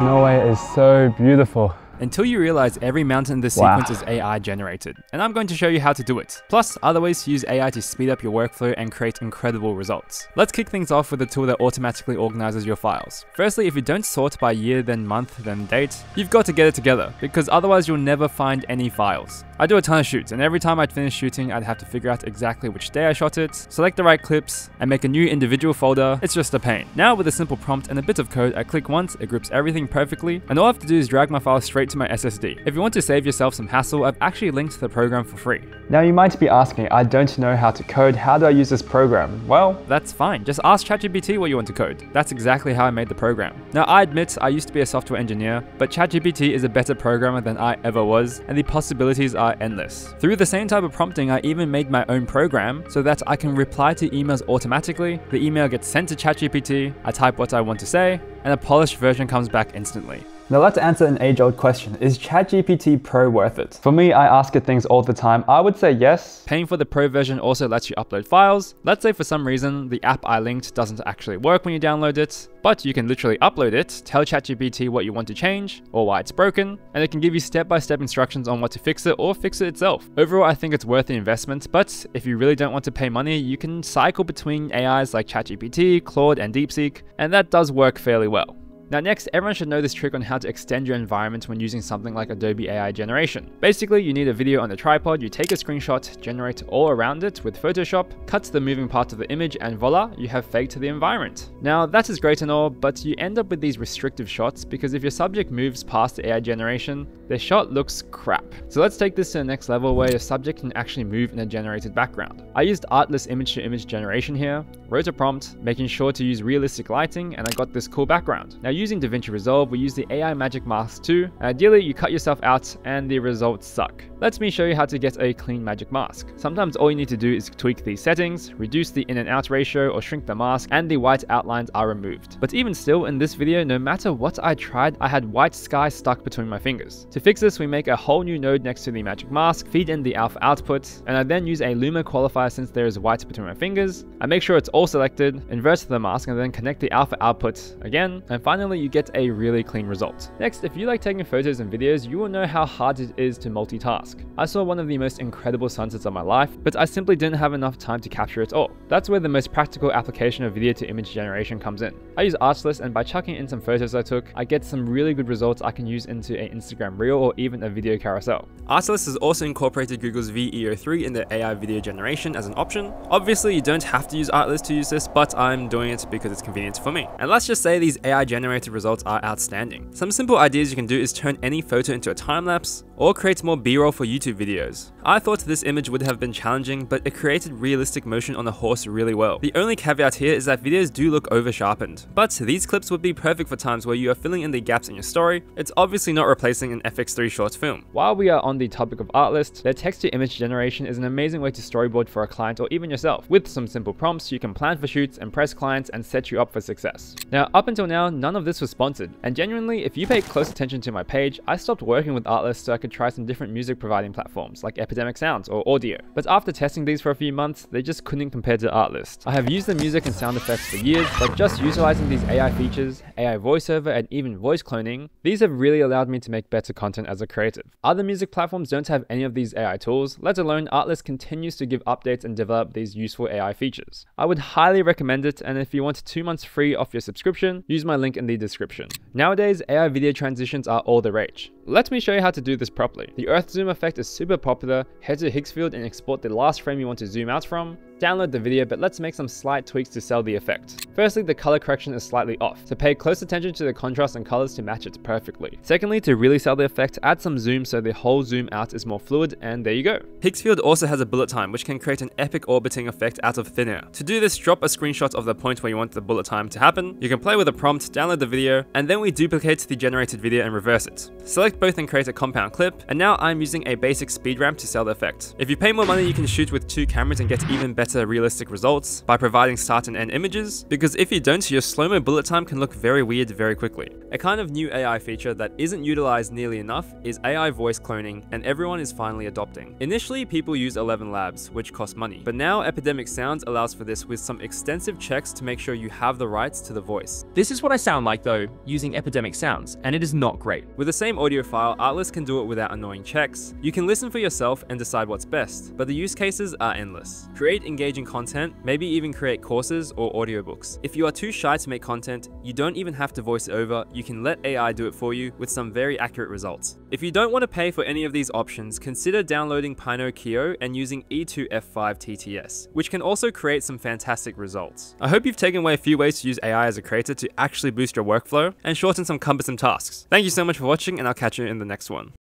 Norway is so beautiful until you realize every mountain in this wow. sequence is AI generated. And I'm going to show you how to do it. Plus, other ways to use AI to speed up your workflow and create incredible results. Let's kick things off with a tool that automatically organizes your files. Firstly, if you don't sort by year, then month, then date, you've got to get it together, because otherwise you'll never find any files. I do a ton of shoots, and every time I'd finish shooting, I'd have to figure out exactly which day I shot it, select the right clips, and make a new individual folder. It's just a pain. Now, with a simple prompt and a bit of code, I click once, it groups everything perfectly, and all I have to do is drag my file straight to my SSD. If you want to save yourself some hassle, I've actually linked the program for free. Now you might be asking, I don't know how to code, how do I use this program? Well, that's fine. Just ask ChatGPT what you want to code. That's exactly how I made the program. Now, I admit I used to be a software engineer, but ChatGPT is a better programmer than I ever was, and the possibilities are endless. Through the same type of prompting, I even made my own program so that I can reply to emails automatically. The email gets sent to ChatGPT, I type what I want to say, and a polished version comes back instantly. Now let's answer an age-old question. Is ChatGPT Pro worth it? For me, I ask it things all the time. I would say yes. Paying for the Pro version also lets you upload files. Let's say for some reason, the app I linked doesn't actually work when you download it, but you can literally upload it, tell ChatGPT what you want to change or why it's broken, and it can give you step-by-step -step instructions on what to fix it or fix it itself. Overall, I think it's worth the investment, but if you really don't want to pay money, you can cycle between AIs like ChatGPT, Claude, and DeepSeek, and that does work fairly well. Now next, everyone should know this trick on how to extend your environment when using something like Adobe AI Generation. Basically, you need a video on the tripod, you take a screenshot, generate all around it with Photoshop, cut the moving parts of the image, and voila, you have faked the environment. Now that is great and all, but you end up with these restrictive shots because if your subject moves past the AI generation, the shot looks crap. So let's take this to the next level where your subject can actually move in a generated background. I used Artlist image-to-image -image generation here, wrote a prompt, making sure to use realistic lighting, and I got this cool background. Now using DaVinci Resolve, we use the AI Magic Mask too. Ideally, you cut yourself out and the results suck. Let me show you how to get a clean magic mask. Sometimes all you need to do is tweak these settings, reduce the in and out ratio or shrink the mask, and the white outlines are removed. But even still, in this video, no matter what I tried, I had white sky stuck between my fingers. To fix this, we make a whole new node next to the magic mask, feed in the alpha output, and I then use a luma qualifier since there is white between my fingers. I make sure it's all selected, invert the mask, and then connect the alpha output again, and finally you get a really clean result. Next, if you like taking photos and videos, you will know how hard it is to multitask. I saw one of the most incredible sunsets of my life, but I simply didn't have enough time to capture it all. That's where the most practical application of video to image generation comes in. I use Artlist and by chucking in some photos I took, I get some really good results I can use into an Instagram reel or even a video carousel. Artlist has also incorporated Google's VEO3 in their AI video generation as an option. Obviously, you don't have to use Artlist to use this, but I'm doing it because it's convenient for me. And let's just say these AI generated results are outstanding. Some simple ideas you can do is turn any photo into a time lapse, or create more b-roll for YouTube videos. I thought this image would have been challenging, but it created realistic motion on the horse really well. The only caveat here is that videos do look over sharpened, but these clips would be perfect for times where you are filling in the gaps in your story. It's obviously not replacing an FX3 short film. While we are on the topic of Artlist, their text to image generation is an amazing way to storyboard for a client or even yourself. With some simple prompts, you can plan for shoots, impress clients, and set you up for success. Now, up until now, none of this was sponsored, and genuinely, if you pay close attention to my page, I stopped working with Artlist so I could try some different music providing platforms like Epidemic Sounds or Audio. But after testing these for a few months, they just couldn't compare to Artlist. I have used the music and sound effects for years, but just utilizing these AI features, AI voiceover, and even voice cloning, these have really allowed me to make better content as a creative. Other music platforms don't have any of these AI tools, let alone Artlist continues to give updates and develop these useful AI features. I would highly recommend it, and if you want two months free off your subscription, use my link in the description. Nowadays, AI video transitions are all the rage. Let me show you how to do this properly. The Earth Zoom effect is super popular. Head to Higgsfield and export the last frame you want to zoom out from. Download the video, but let's make some slight tweaks to sell the effect. Firstly, the color correction is slightly off, so pay close attention to the contrast and colors to match it perfectly. Secondly, to really sell the effect, add some zoom so the whole zoom out is more fluid, and there you go. Higgsfield also has a bullet time, which can create an epic orbiting effect out of thin air. To do this, drop a screenshot of the point where you want the bullet time to happen. You can play with a prompt, download the video, and then we duplicate the generated video and reverse it. Select both and create a compound clip, and now I'm using a basic speed ramp to sell the effect. If you pay more money, you can shoot with two cameras and get even better better realistic results by providing start and end images, because if you don't, your slow-mo bullet time can look very weird very quickly. A kind of new AI feature that isn't utilized nearly enough is AI voice cloning, and everyone is finally adopting. Initially, people used ElevenLabs, which cost money, but now Epidemic Sounds allows for this with some extensive checks to make sure you have the rights to the voice. This is what I sound like though, using Epidemic Sounds, and it is not great. With the same audio file, Artlist can do it without annoying checks. You can listen for yourself and decide what's best, but the use cases are endless. Create engaging content, maybe even create courses or audiobooks. If you are too shy to make content, you don't even have to voice over, you can let AI do it for you with some very accurate results. If you don't want to pay for any of these options, consider downloading Pinokio and using E2F5 TTS, which can also create some fantastic results. I hope you've taken away a few ways to use AI as a creator to actually boost your workflow and shorten some cumbersome tasks. Thank you so much for watching and I'll catch you in the next one.